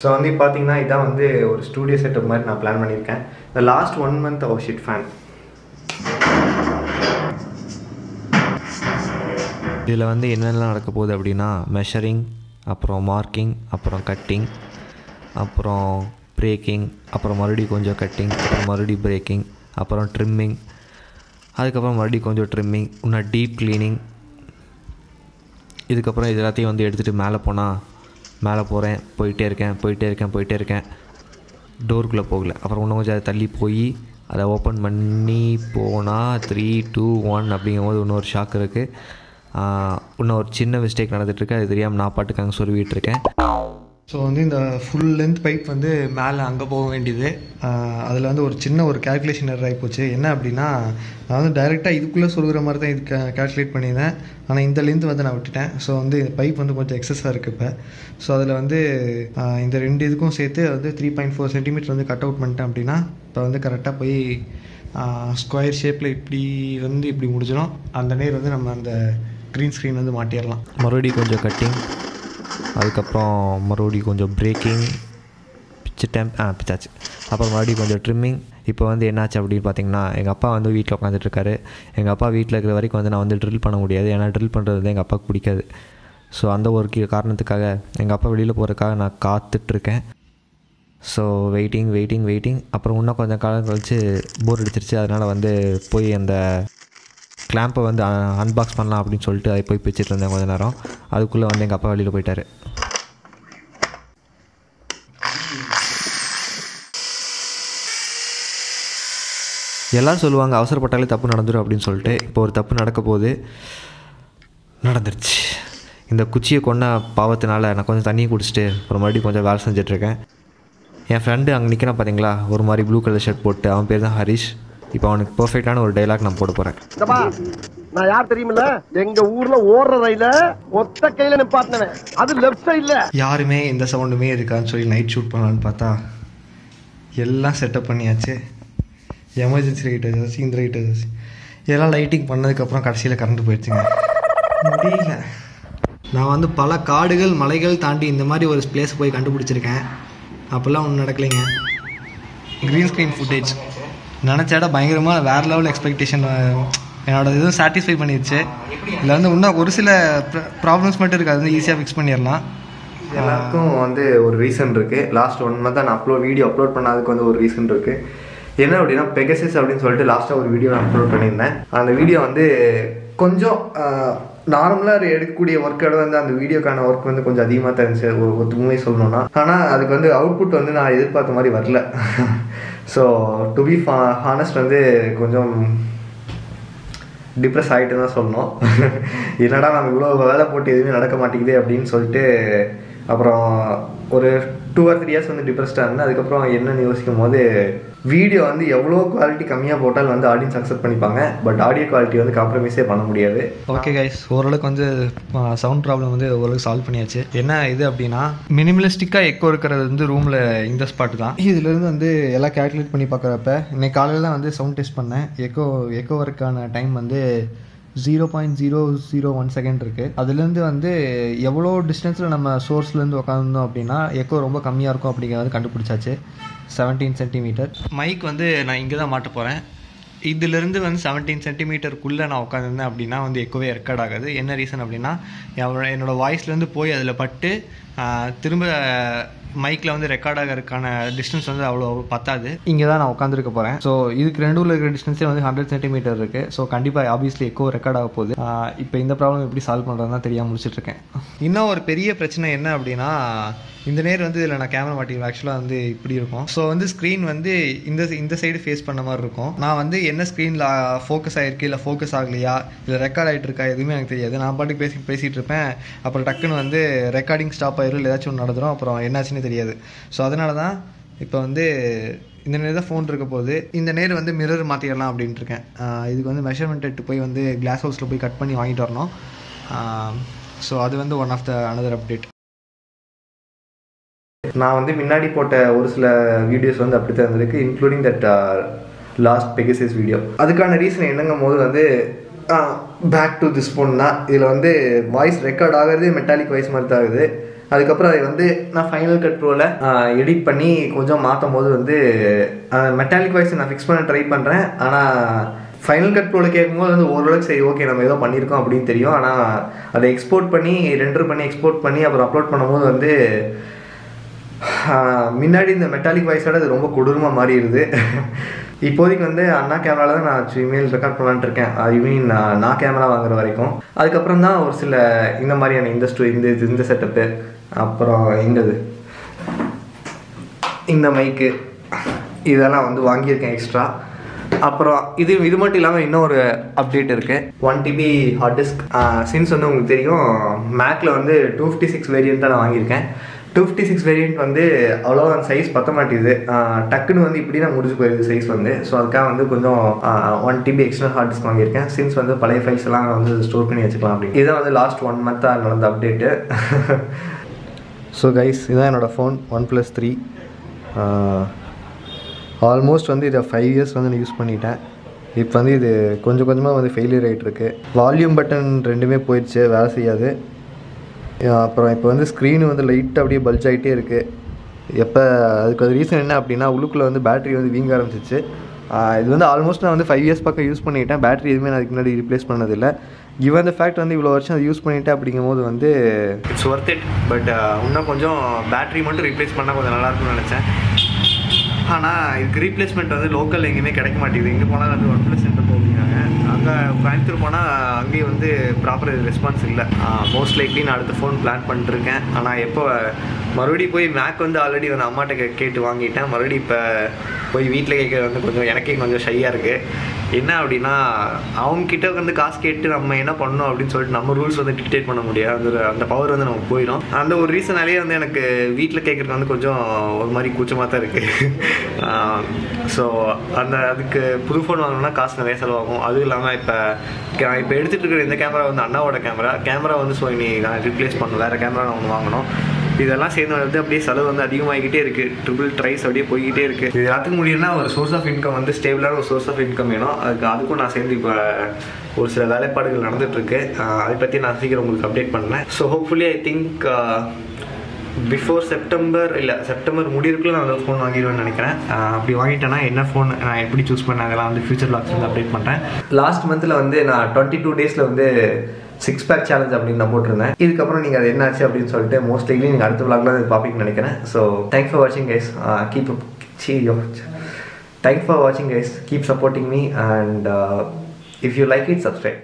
So வந்து பார்த்தீங்கன்னா இதான் வந்து ஒரு ஸ்டூடியோ செட்டப் மாதிரி நான் பிளான் பண்ணியிருக்கேன். இந்த லாஸ்ட் ஒன் மந்த் அவர் ஷிட் ஃபேன் இதில் வந்து என்னென்னலாம் நடக்க போகுது அப்படின்னா மெஷரிங் அப்புறம் மார்க்கிங் அப்புறம் கட்டிங் அப்புறம் பிரேக்கிங் அப்புறம் மறுபடியும் கொஞ்சம் கட்டிங் அப்புறம் மறுபடியும் பிரேக்கிங் அப்புறம் ட்ரிம்மிங் அதுக்கப்புறம் மறுபடியும் கொஞ்சம் ட்ரிம்மிங் இன்னும் டீப் க்ளீனிங் இதுக்கப்புறம் இது எல்லாத்தையும் வந்து எடுத்துகிட்டு மேலே போனால் மேலே போகிறேன் போயிட்டே இருக்கேன் போயிட்டே இருக்கேன் போயிட்டே இருக்கேன். டோருக்குள்ளே போகல. அப்புறம் இன்னும் கொஞ்சம் அதை தள்ளி போய் அதை ஓப்பன் பண்ணி போனால் த்ரீ டூ ஒன் அப்படிங்கும்போது இன்னொரு ஷாக் இருக்குது இன்னும் ஒரு சின்ன மிஸ்டேக் நடந்துகிட்ருக்கு அது தெரியாமல் நான் பாட்டுக்காங்க அங்கே இருக்கேன் ஸோ வந்து இந்த ஃபுல் லென்த் பைப் வந்து மேலே அங்கே போக வேண்டியது. அதில் வந்து ஒரு சின்ன ஒரு கேல்குலேஷன் எரர் ஆகிப்போச்சு என்ன அப்படின்னா நான் வந்து டைரெக்டாக இதுக்குள்ளே சொல்கிற மாதிரி தான் இது கேல்குலேட் பண்ணியிருந்தேன். ஆனால் இந்த லென்த் வந்து நான் விட்டுட்டேன். ஸோ வந்து இந்த பைப் வந்து கொஞ்சம் எக்ஸஸாக இருக்குது இப்போ. ஸோ அதில் வந்து இந்த ரெண்டு இதுக்கும் சேர்த்து வந்து த்ரீ பாயிண்ட் ஃபோர் சென்டிமீட்டர் வந்து கட் அவுட் பண்ணிட்டேன் அப்படின்னா இப்போ வந்து கரெக்டாக போய் ஸ்கொயர் ஷேப்பில் இப்படி வந்து இப்படி முடிஞ்சிடும். அந்த நேர் வந்து நம்ம அந்த க்ரீன் ஸ்க்ரீன் வந்து மாட்டிடலாம். மறுபடியும் கொஞ்சம் கட்டிங் அதுக்கப்புறம் மறுபடியும் கொஞ்சம் பிரேக்கிங் பிச்சு டெம்ப் ஆ பிச்சாச்சு. அப்புறம் மறுபடியும் கொஞ்சம் ட்ரிம்மிங் இப்போ வந்து என்னாச்சு அப்படின்னு பார்த்தீங்கன்னா எங்கள் அப்பா வந்து வீட்டில் உட்காந்துட்ருக்காரு எங்கள் அப்பா வீட்டில் இருக்கிற வரைக்கும் வந்து நான் வந்து ட்ரில் பண்ண முடியாது. ஏன்னா ட்ரில் பண்ணுறது வந்து எங்கள் அப்பாவுக்கு பிடிக்காது. ஸோ அந்த ஒரு காரணத்துக்காக எங்கள் அப்பா வெளியில் போகிறதுக்காக நான் காத்துட்ருக்கேன் ஸோ வெயிட்டிங் வெயிட்டிங் வெயிட்டிங் அப்புறம் இன்னும் கொஞ்சம் காலம் கழித்து போர் அடிச்சிருச்சு. அதனால் வந்து போய் அந்த கிளாம்பை வந்து அன்பாக்ஸ் பண்ணலாம் அப்படின்னு சொல்லிட்டு அதை போய் பிச்சுட்டு இருந்தேன் கொஞ்ச நேரம். அதுக்குள்ளே வந்து எங்கள் அப்பா வெளியில் போயிட்டாரு. எல்லோரும் சொல்லுவாங்க அவசரப்பட்டாலே தப்பு நடந்துடும் அப்படின்னு சொல்லிட்டு. இப்போ ஒரு தப்பு நடக்க போகுது. நடந்துருச்சு. இந்த குச்சியை கொன்ன பாவத்தினால நான் கொஞ்சம் தண்ணியை குடிச்சிட்டு அப்புறம் மறுபடியும் கொஞ்சம் வேலை செஞ்சிட்ருக்கேன் என் ஃப்ரெண்டு அங்கே நிற்கிறான் பார்த்தீங்களா ஒரு மாதிரி ப்ளூ கலர் ஷர்ட் போட்டு. அவன் பேர் தான் ஹரிஷ். இப்போ அவனுக்கு பர்ஃபெக்டான ஒரு டைலாக் நான் போட போகிறேன் இந்தப்பா நான் யார் தெரியுமில்ல? எங்க ஊர்ல ஓடுற ரயில ஒத்த கையில நிப்பாட்டினவன். அது லெஃப்ட் சைடுல யாருமே எந்த சவுண்டுமே இருக்கான்னு சொல்லி நைட் ஷூட் பண்ணலான்னு பார்த்தா எல்லாம் செட்டப் பண்ணியாச்சு. எமர்ஜென்சி லைட் வச்சாச்சு இந்த லைட் வச்சாச்சு எல்லாம் லைட்டிங் பண்ணதுக்கப்புறம் கடைசியில் கரண்ட் போயிடுச்சுங்க. முடியல. நான் வந்து பல காடுகள் மலைகள் தாண்டி இந்த மாதிரி ஒரு பிளேஸ் போய் கண்டுபிடிச்சிருக்கேன். அப்போல்லாம் ஒன்றும் நடக்கலைங்க. க்ரீன் ஸ்க்ரீன் ஃபுட்டேஜ் நினச்ச இடம் பயங்கரமாக வேறு லெவல் எக்ஸ்பெக்டேஷன் என்னோட இதுவும் சாட்டிஸ்ஃபை பண்ணிடுச்சு இதில் வந்து இன்னும் ஒரு சில ப்ராப்ளம்ஸ் மட்டும் இருக்குது அது வந்து ஈஸியாக ஃபிக்ஸ் பண்ணிடலாம். எல்லாருக்கும் வந்து ஒரு ரீசன் இருக்குது லாஸ்ட் ஒன் மந்த் நான் அப்லோட் வீடியோ அப்லோட் பண்ணதுக்கு வந்து ஒரு ரீசன் இருக்குது என்ன அப்படின்னா பெகசிஸ் அப்படின்னு சொல்லிட்டு லாஸ்ட்டாக ஒரு வீடியோ நான் அப்லோட் பண்ணியிருந்தேன். அந்த வீடியோ வந்து கொஞ்சம் நார்மலாக எடுக்கக்கூடிய ஒர்க்கோட வந்து அந்த வீடியோக்கான ஒர்க் வந்து கொஞ்சம் அதிகமாக தான் இருந்துச்சு. ஒரு ஒரு சொல்லணும்னா. ஆனால் அதுக்கு வந்து அவுட்புட் வந்து நான் எதிர்பார்த்த மாதிரி வரல. ஸோ டு பி ஹானஸ்ட் வந்து கொஞ்சம் டிப்ரெஸ் ஆகிட்டு தான் சொல்லணும். என்னடா நம்ம இவ்வளோ வேலை போட்டு எதுவுமே நடக்க மாட்டேங்குது அப்படின்னு சொல்லிட்டு அப்புறம் ஒரு டூ ஆர் த்ரீ இயர்ஸ் வந்து டிப்ரெஸ்டாக இருந்தேன். அதுக்கப்புறம் என்னன்னு யோசிக்கும் போது வீடியோ வந்து எவ்வளோ குவாலிட்டி கம்மியாக போட்டாலும் வந்து ஆடியன்ஸ் அக்செப்ட் பண்ணிப்பாங்க. பட் ஆடியோ குவாலிட்டி வந்து காம்ப்ரமைஸே பண்ண முடியாது. ஓகே கைஸ் ஓரளவுக்கு வந்து சவுண்ட் ப்ராப்ளம் வந்து ஓரளவுக்கு சால்வ் பண்ணியாச்சு. என்ன இது அப்படின்னா மினிமலிஸ்டிக்காக எக்கோ இருக்கிறது வந்து ரூமில் இந்த ஸ்பாட் தான். இதுலேருந்து வந்து எல்லாம் கேல்குலேட் பண்ணி பார்க்குறப்ப இன்னைக்கு காலையில் தான் வந்து சவுண்ட் டெஸ்ட் பண்ணேன். எக்கோ எக்கோ ஒர்க்கான டைம் வந்து zero point zero zero one second இருக்குது அதுலேருந்து வந்து எவ்வளோ டிஸ்டன்ஸில் நம்ம சோர்ஸ்லேருந்து உட்காந்துருந்தோம் அப்படின்னா எக்கோ ரொம்ப கம்மியாக இருக்கும் அப்படிங்கிறது கண்டுபிடிச்சாச்சு. செவன்டீன் சென்டிமீட்டர் மைக் வந்து நான் இங்கே தான் மாட்ட போகிறேன் இதுலேருந்து வந்து செவன்டீன் சென்டிமீட்டருக்குள்ளே நான் உட்காந்துருந்தேன் அப்படின்னா வந்து எக்கோவே ரெக்கார்ட் ஆகாது. என்ன ரீசன் அப்படின்னா என்னோட வாய்ஸ்லேருந்து போய் அதில் பட்டு திரும்ப மைக்கில் வந்து ரெக்கார்ட் ஆகிறதுக்கான டிஸ்டன்ஸ் வந்து அவ்வளோ பத்தாது. இங்கே தான் நான் உட்காந்துருக்க போகிறேன் ஸோ இதுக்கு ரெண்டுல இருக்கிற டிஸ்டன்ஸே வந்து ஹண்ட்ரட் சென்டிமீட்டர் இருக்குது ஸோ கண்டிப்பாக ஆப்வியஸ்லி எக்கோ ரெக்கார்ட் ஆக போகுது. இப்போ இந்த ப்ராப்ளம் எப்படி சால்வ் பண்ணுறதுனா தெரியாமல் முடிச்சிட்டு இருக்கேன். இன்னும் ஒரு பெரிய பிரச்சனை என்ன அப்படின்னா இந்த நேர் வந்து இதில் நான் கேமரா மாட்டிருவேன் ஆக்சுவலாக வந்து இப்படி இருக்கும். ஸோ வந்து ஸ்க்ரீன் வந்து இந்த இந்த சைடு ஃபேஸ் பண்ண மாதிரி இருக்கும். நான் வந்து என்ன ஸ்க்ரீனில் ஃபோக்கஸ் ஆகிருக்கு இல்லை ஃபோக்கஸ் ஆகலையா? இல்லை ரெக்கார்ட் ஆகிட்டு இருக்கா எதுவுமே எனக்கு தெரியாது. நான் பாட்டுக்கு பேசி பேசிகிட்டு இருப்பேன் அப்புறம் டக்குன்னு வந்து ரெக்கார்டிங் ஸ்டாப் ஆயிரும். இல்லை ஏதாச்சும் ஒன்று நடந்துரும். அப்புறம் என்னாச்சுன்னு தெரியாது. ஸோ அதனால தான் இப்போ வந்து இந்த நேர் தான் ஃபோன் இருக்க போது இந்த நேர் வந்து மிரர் மாற்றிடலாம் அப்படின்ட்டு இருக்கேன். இதுக்கு வந்து மெஷர்மெண்ட் எடுத்து போய் வந்து கிளாஸ் ஹவுஸில் போய் கட் பண்ணி வாங்கிட்டு வரணும். ஸோ அது வந்து one of the another update நான் வந்து முன்னாடி போட்ட ஒரு சில வீடியோஸ் வந்து அப்படி uh, தான் இருந்திருக்கு including that last Pegasus video அதுக்கான ரீசன் என்னங்கும் போது வந்து பேக் டு திஸ் ஃபோன் தான். இதில் வந்து வாய்ஸ் ரெக்கார்ட் ஆகிறதே மெட்டாலிக் வாய்ஸ் மாதிரி தான் ஆகுது அதுக்கப்புறம் அதை வந்து நான் ஃபைனல் கட் ப்ரோவில் எடிட் பண்ணி கொஞ்சம் மாற்றும் போது வந்து மெட்டாலிக் வாய்ஸ் நான் ஃபிக்ஸ் பண்ண ட்ரை பண்ணுறேன் ஆனால் ஃபைனல் கட் ப்ரோவில் கேட்கும்போது வந்து ஓரளவுக்கு சரி ஓகே நம்ம ஏதோ பண்ணியிருக்கோம் அப்படின்னு தெரியும். ஆனால் அதை எக்ஸ்போர்ட் பண்ணி ரெண்டர் பண்ணி எக்ஸ்போர்ட் பண்ணி அப்புறம் அப்லோட் பண்ணும்போது வந்து முன்னாடி இந்த மெட்டாலிக் வாய்ஸோட அது ரொம்ப கொடூரமாக மாறிடுது. இப்போதைக்கு வந்து அண்ணா கேமராவில் தான் நான் இமெயில் ரெக்கார்ட் பண்ணலான்ட்டு இருக்கேன். ஐ மீன் நான் நான் கேமரா வாங்குற வரைக்கும். அதுக்கப்புறம் தான் ஒரு சில இந்த மாதிரியான இந்த ஸ்டூ இந்த இது இந்த செட்டப்பு அப்புறம் எங்கது? இந்த மைக்கு இதெல்லாம் வந்து வாங்கியிருக்கேன் எக்ஸ்ட்ரா அப்புறம் இது இது மட்டும் இல்லாமல் இன்னொரு அப்டேட் இருக்குது one TB hard disk since வந்து உங்களுக்கு தெரியும் மேக்கில் வந்து டூ ஃபிஃப்டி சிக்ஸ் வேரியன்ட் தான் நான் வாங்கியிருக்கேன். டூ ஃபிஃப்டி சிக்ஸ் வேரியன்ட் வந்து அவ்வளோ சைஸ் பத்த மாட்டேங்குது. டக்குன்னு வந்து இப்படி தான் முடிஞ்சு போயிருது சைஸ் வந்து. ஸோ அதுக்காக வந்து கொஞ்சம் one TB external hard disk வாங்கியிருக்கேன். சின்ஸ் வந்து பழைய ஃபைல்ஸ் எல்லாம் வந்து ஸ்டோர் பண்ணி வச்சுக்கலாம் அப்படி இதான் வந்து லாஸ்ட் ஒன் மந்த்தாக நடந்த அப்டேட்டு ஸோ கைஸ் இதுதான் என்னோடய phone OnePlus three almost வந்து இதை ஃபைவ் இயர்ஸ் வந்து நான் யூஸ் பண்ணிட்டேன். இப்போ வந்து இது கொஞ்சம் கொஞ்சமாக வந்து ஃபெயிலியர் ஆகிட்டு இருக்கு. வால்யூம் பட்டன் ரெண்டுமே போயிடுச்சு வேலை செய்யாது. அப்புறம் இப்போ வந்து ஸ்க்ரீனு வந்து லைட்டாக அப்படியே பல்ஜ் ஆகிட்டே இருக்குது எப்போ அதுக்கு அது ரீசன் என்ன அப்படின்னா உள்ளுக்குள்ளே வந்து பேட்டரி வந்து வீங்க ஆரம்பிச்சிச்சு. இது வந்து ஆல்மோஸ்ட் நான் வந்து ஃபைவ் இயர்ஸ் பக்கம் யூஸ் பண்ணிட்டேன். பேட்டரி எதுவுமே நான் அதுக்கு முன்னாடி ரீப்ளேஸ் பண்ணதில்லை. இவன் அந்த ஃபேக்ட் வந்து இவ்வளோ வருஷம் அதை யூஸ் பண்ணிட்டேன் அப்படிங்கும்போது வந்து இட்ஸ் ஒர்த் இட் பட் இன்னும் கொஞ்சம் பேட்டரி மட்டும் ரீப்ளேஸ் பண்ணால் கொஞ்சம் நல்லாயிருக்கும்னு நினச்சேன். ஆனால் இதுக்கு ரீப்ளேஸ்மெண்ட் வந்து லோக்கல் எங்கேயுமே கிடைக்க மாட்டேங்குது. எங்கே போனால் வந்து ஒன் ப்ளஸ் சென்டர் போகிறாங்க அங்கே கோயம்புத்தூர் போனால் அங்கேயும் வந்து ப்ராப்பர் ரெஸ்பான்ஸ் இல்லை. மோஸ்ட் லைக்லி நான் அடுத்த ஃபோன் பிளான் பண்ணிருக்கேன் ஆனால் எப்போ மறுபடியும் போய் மேக் வந்து ஆல்ரெடி வந்து அம்மாட்ட கே கேட்டு வாங்கிட்டேன். மறுபடியும் இப்போ போய் வீட்டில் கேட்க வந்து கொஞ்சம் எனக்கே கொஞ்சம் ஷையாக இருக்குது என்ன அப்படின்னா அவங்ககிட்ட வந்து காசு கேட்டு நம்ம என்ன பண்ணணும் அப்படின்னு சொல்லிட்டு நம்ம ரூல்ஸ் வந்து டிக்டேட் பண்ண முடியாது. அந்த அந்த பவர் வந்து நமக்கு போயிடும் அந்த ஒரு ரீசனாலேயே வந்து எனக்கு வீட்டில் கேட்குறது வந்து கொஞ்சம் ஒரு மாதிரி கூச்சமாக தான் இருக்குது ஸோ அந்த அதுக்கு புது ஃபோன் வாங்கணும்னா காசு நிறைய செலவாகும். அதுவும் இல்லாமல் இப்போ நான் இப்போ எடுத்துகிட்டு இருக்கிற இந்த கேமரா வந்து அண்ணாவோட கேமரா கேமரா வந்து ஸோ நீ நான் ரிப்ளேஸ் பண்ணணும் வேறு கேமரா நான் ஒன்று வாங்கணும். இதெல்லாம் சேர்ந்து வந்து அப்படியே செலவு வந்து அதிகமாகிக்கிட்டே இருக்குது ட்ரிபிள் ட்ரைஸ் அப்படியே போய்கிட்டே இருக்குது இது எல்லாத்துக்கும் முடியும்னா ஒரு சோர்ஸ் ஆஃப் இன்கம் வந்து ஸ்டேபிளான ஒரு சோர்ஸ் ஆஃப் இன்கம் வேணும். அதுக்கு அதுக்கும் நான் சேர்ந்து இப்போ ஒரு சில வேலைப்பாடுகள் நடந்துகிட்ருக்கு அதை பற்றி நான் சீக்கிரம் உங்களுக்கு அப்டேட் பண்ணேன் so hopefully I think before September இல்லை செப்டம்பர் முடியறதுக்குள்ள நான் அந்த ஃபோன் வாங்கிடுவேன்னு நினைக்கிறேன். அப்படி வாங்கிட்டேன்னா என்ன ஃபோன் நான் எப்படி சூஸ் பண்ணேன்? அதெல்லாம் வந்து ஃபியூச்சர் லாக்ஸ் வந்து அப்டேட் பண்ணுறேன் லாஸ்ட் மந்தில் வந்து நான் டுவெண்ட்டி டூ டேஸில் வந்து சிக்ஸ் பேக் சேலஞ்ச் அப்படின்னு நான் போட்டிருந்தேன். இதுக்கப்புறம் நீங்கள் அது என்னாச்சு அப்படின்னு சொல்லிட்டு மோஸ்ட்லி நீங்கள் அடுத்த விளாக்ல அது பார்ப்பீங்கன்னு நினைக்கிறேன். ஸோ தேங்க்ஸ் ஃபார் வாட்சிங் கைஸ் கீப் சீயோ தேங்க்ஸ் ஃபார் வாட்சிங் guys keep supporting me and if you like it subscribe